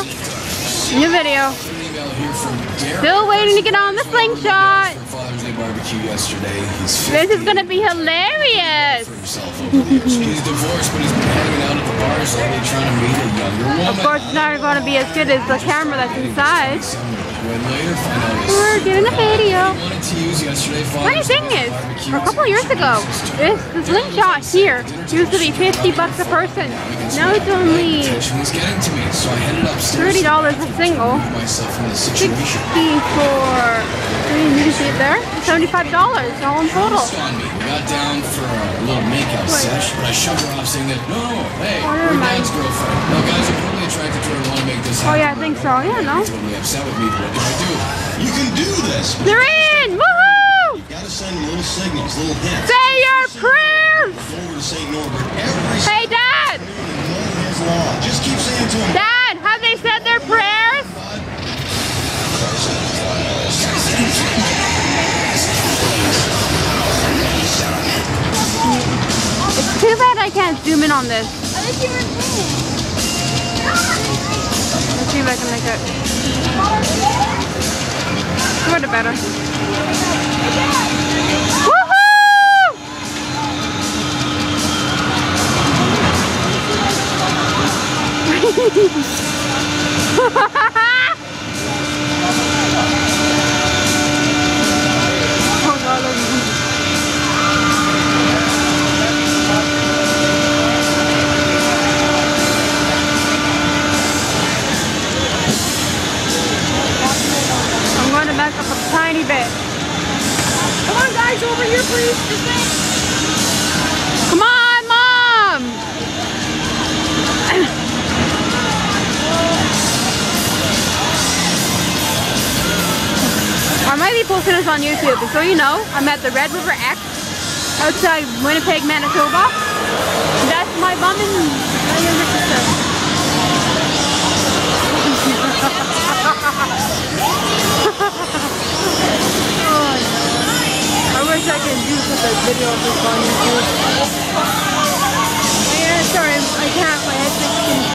New video. Still waiting to get on the slingshot. This is gonna be hilarious. Of course, it's not gonna be as good as the camera that's inside. When later find out his We're doing a video. wanted to use yesterday Funny thing is, a couple years ago, this the slingshot here used to be 50 bucks a person. Now it's only Attention was getting to me, so I headed upstairs. $30 a single. myself in the 60 situation. for, I mean, you can see it there, $75 all in total. on me. We got down for a little makeout sesh, but I shoved her off saying that, no, no, hey, dad's girlfriend. No, guys are totally attracted to her and want to make this Oh yeah, I think so, yeah, no. Totally upset with me, but what do I do? You can do this. They're in! Woohoo! You gotta send little signals, little hints. Say your prayers! Go over to St. Norbert every Hey Dad! afternoon and know his law. Just keep saying to him. Dad, have they said their prayers? It's too bad I can't zoom in on this. Let's see if I can make it. Sort of better. Oh tiny bit. Come on, guys, over here, please. Come on, Mom! I might be posting this on YouTube, but so you know, I'm at the Red River X outside Winnipeg, Manitoba. That's my mom and such a video of this on YouTube.